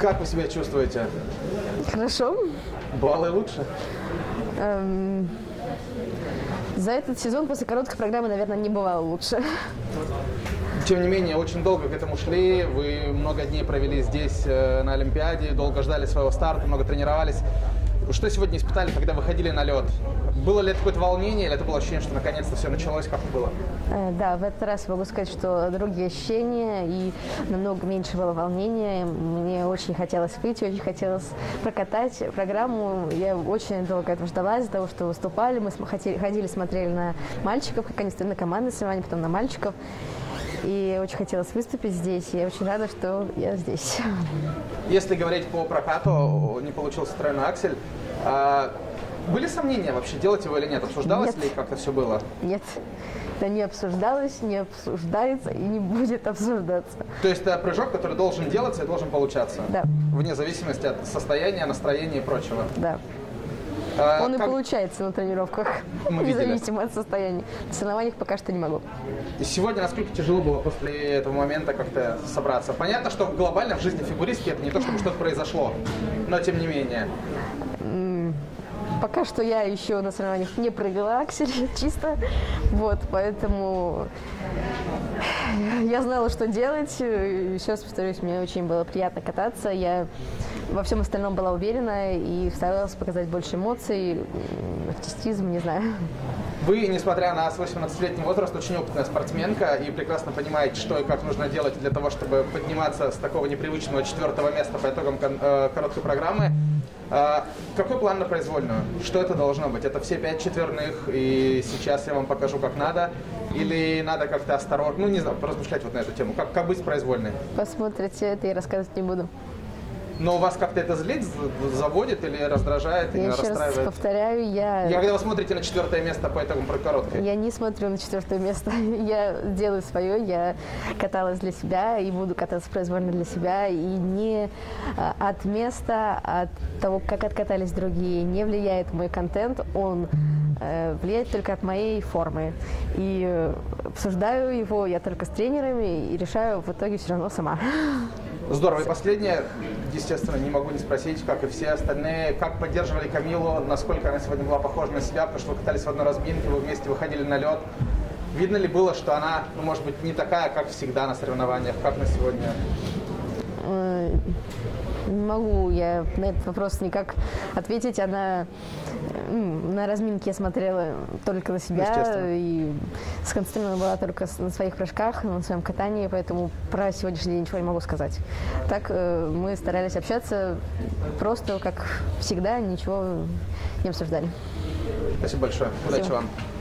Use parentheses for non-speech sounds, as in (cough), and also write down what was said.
Как вы себя чувствуете? Хорошо. Баллы лучше? Эм, за этот сезон после короткой программы, наверное, не бывало лучше. Тем не менее, очень долго к этому шли. Вы много дней провели здесь, э, на Олимпиаде, долго ждали своего старта, много тренировались. Что сегодня испытали, когда выходили на лед? Было ли это какое-то волнение, или это было ощущение, что наконец-то все началось, как было? Э, Да, в этот раз могу сказать, что другие ощущения и намного меньше было волнения. Мне очень хотелось выйти, очень хотелось прокатать программу. Я очень долго этого ждала из-за того, что выступали. Мы см- хоте- ходили, смотрели на мальчиков, как они на командные соревнования, потом на мальчиков. И очень хотелось выступить здесь. Я очень рада, что я здесь. Если говорить по прокату, не получился тройной аксель. А, были сомнения вообще, делать его или нет? Обсуждалось Нет. ли как-то все было? Нет, это не обсуждалось, не обсуждается и не будет обсуждаться. То есть это прыжок, который должен делаться и должен получаться? Да. Вне зависимости от состояния, настроения и прочего. Да. А, Он и как- получается на тренировках, Мы независимо от состояния. На соревнованиях пока что не могу. И Сегодня насколько тяжело было после этого момента как-то собраться? Понятно, что глобально в жизни фигуристки это не то, чтобы что-то произошло, но тем не менее. Пока что я еще на соревнованиях не прыгала (laughs) аксель, чисто. Вот, поэтому я знала, что делать. Еще раз повторюсь, мне очень было приятно кататься. Я во всем остальном была уверена и старалась показать больше эмоций, артистизм, не знаю. Вы, несмотря на свой 18-летний возраст, очень опытная спортсменка и прекрасно понимаете, что и как нужно делать для того, чтобы подниматься с такого непривычного четвертого места по итогам э, короткой программы. А, какой план на произвольную? Что это должно быть? Это все пять четверных, и сейчас я вам покажу, как надо? Или надо как-то осторожно, ну не знаю, поразмышлять вот на эту тему. Как, как быть с произвольной? Посмотрите это и рассказывать не буду. Но вас как-то это злит, заводит или раздражает, или Я еще раз повторяю, я... И когда вы смотрите на четвертое место по итогам про короткой? Я не смотрю на четвертое место. (laughs) Я делаю свое. Я каталась для себя и буду кататься произвольно для себя. И не а, от места, от того, как откатались другие, не влияет мой контент. Он э, влияет только от моей формы. И обсуждаю его я только с тренерами и решаю в итоге все равно сама. (laughs) Здорово. И последнее, естественно, не могу не спросить, как и все остальные, как поддерживали Камилу, насколько она сегодня была похожа на себя, потому что вы катались в одной разминке, вы вместе выходили на лед. Видно ли было, что она, ну, может быть, не такая, как всегда на соревнованиях, как на сегодня? Э, Не могу я на этот вопрос никак ответить. Она на разминке я смотрела только на себя и сконцентрирована была только на своих прыжках, на своем катании, поэтому про сегодняшний день ничего не могу сказать. Так э, мы старались общаться просто, как всегда, ничего не обсуждали. Спасибо большое. Удачи Спасибо. вам.